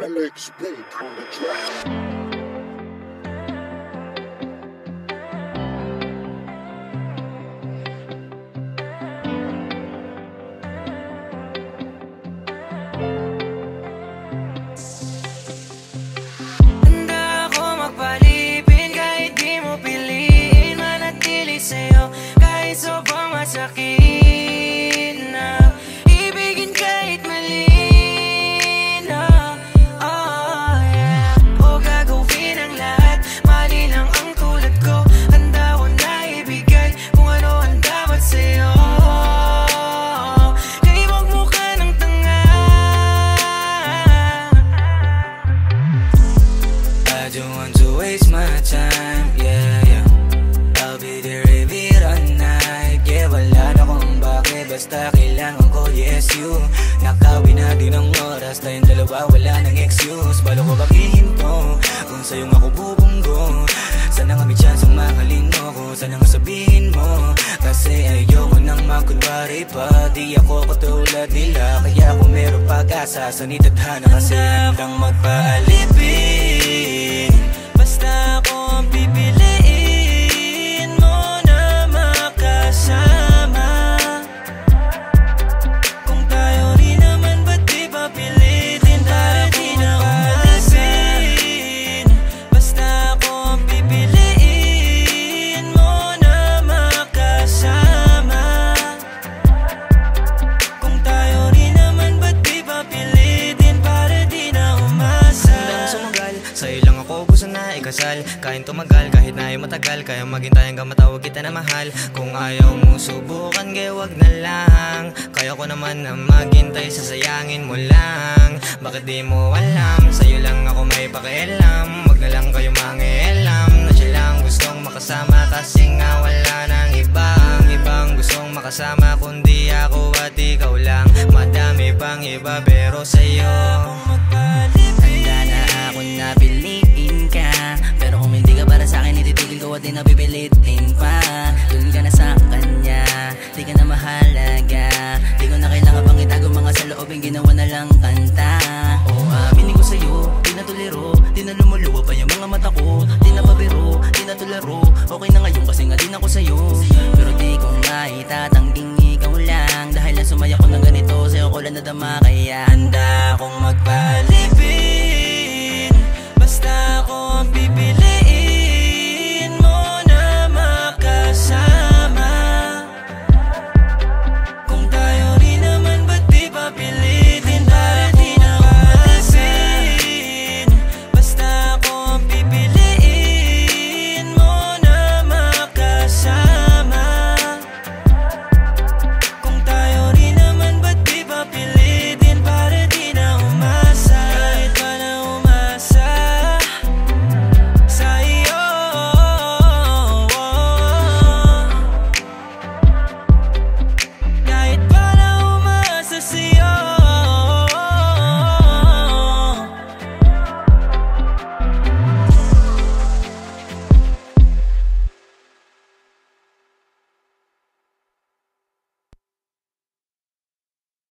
Alex on the track. Handa waste my time, yeah, yeah. I'll be there every night, yeah. Wala na kung bakit, basta kailangan ko, yes, you. Nakawin na din ang oras, tayong dalawa, wala nang excuse. Balo ko bagihin to, kung sa'yo ako bubunggo. Sana nga may chance ang mahalin ko, sana nga sabihin mo. Kasi ayoko nang magkunwari pa, di ako katulad nila. Kaya kung meron pag-asa, sa nitadhana kasi handang magpaalipin ikasal Kain tumagal kahit na ay matagal Kaya maghintay hanggang matawag kita na mahal. Kung ayaw mo subukan, gaya wag na lang. Kaya ko naman na maghintay, sasayangin mo lang. Bakit di mo alam, sa'yo lang ako may pakialam. Wag na lang kayo mangialam. Na siya lang gustong makasama Kasi nga wala nang ibang Ibang gustong makasama Kundi ako at ikaw lang. Madami pang iba pero sa'yo di na pa. Yun ka na sa kanya. Di ka na mahalaga. Di ko na kailangan pang itago mga sa loobing ginawa na lang kanta. Oo, ah, oh, aminin ko sa'yo Di na tuliro. Di na lumuluwa pa yung mga mata ko. Di na pabiro Di na tularo. Okay na ngayon kasi nga din ako sa'yo. Pero di ko nga itatangging ikaw lang. Dahil lang sumaya ko ng ganito Sa'yo ko lang nadama. Kaya handa akong magpala